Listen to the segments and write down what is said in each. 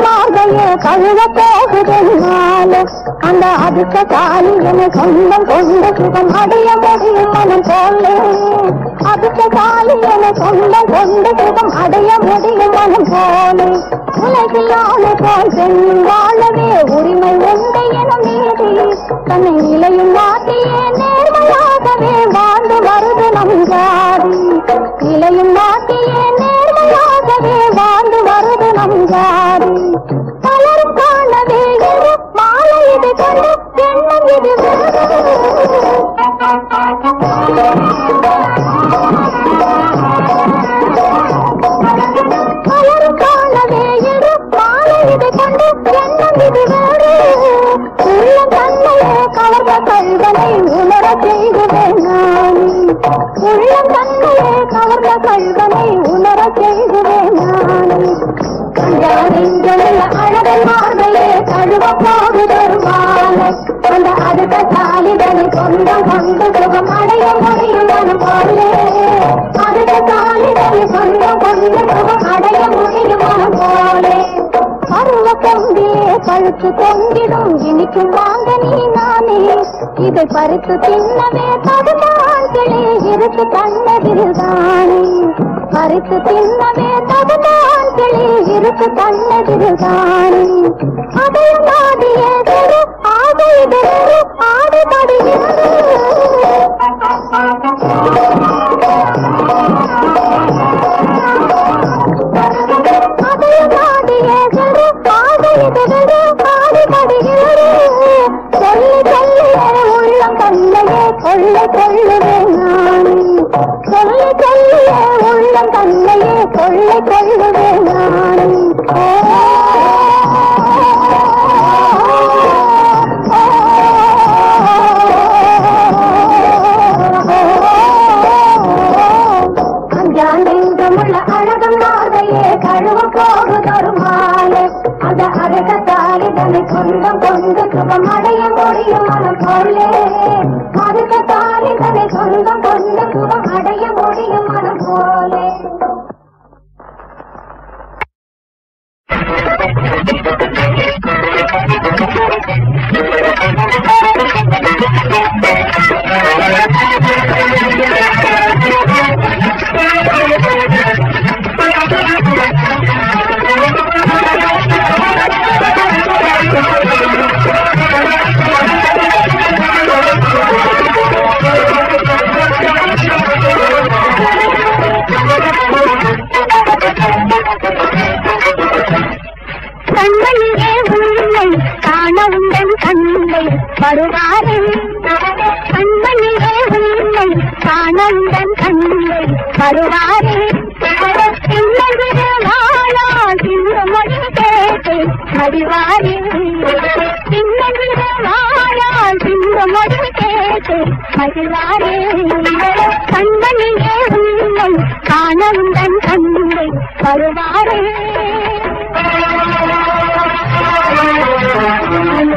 மார்கையே கழுவ போகுதென்னாலே அந்த அதுக்க தாலி என சொந்தம் கொண்ட சுகம் அடைய முடியும் மனம் போலே. அதுக்க தாலி என சொந்தம் கொண்ட சுகம் அடைய முடியும் மனம் போலே. உலகில் ஆளை போல் பெண் வாழவே உரிமை உண்டு என மீறி தன்னை நிலையும் மாட்டியே நேர்மையாகவே வாழ்ந்து வருது நம் ஜாதி. நிலையும் மாட்டியே காலிதனை தாலிதனை சொந்தம் கொண்டு சுகம் அடைய முடியும் போலே அடுத்த காலிதனை சொந்தம் கொண்டு சுகம் அடைய முடியுமான போலே பருவ கொம்பியே பழுத்து கொங்கிடும் இனிக்கும் வாங்க நீ நானே. இதை பறித்து தின்னவே தகுந்தான்களே இருக்கு கண்ணதில் தானே. பறித்து தின்னவே தகுந்தான்களே இருக்கு கண்ணதில் தானே. nobody மாதையே கழுவ போகுதொரு மாலை அந்த அழகத்தால் தன்னை சொந்தம் கொண்டு சுகம் அடைய முடியும் மனம் போலே அழகத்தால் இதனை சொந்தம் கண்ணை வருவாரே கண்மணியே உன்னை காண உந்தன் கண்ணை வருவாரே சின்னகிரு மொழி கேட்டு மடிவாரே மொழி கேட்டு மடிவாரே கண்மணியே உன்னை கண்ணை வருவாரே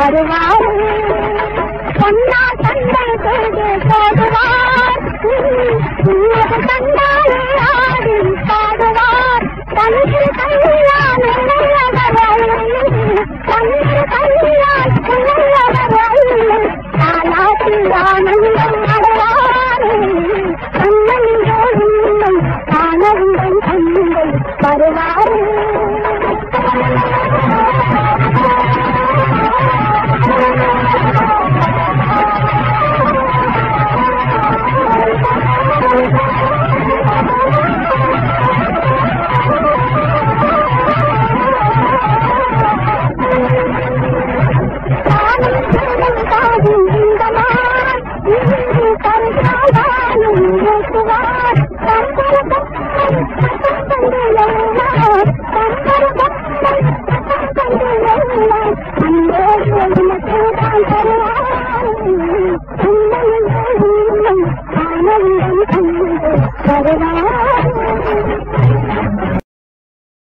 வருவார் பொன்னா தந்தை போடுவார் தந்தை مانه سيني مٿورو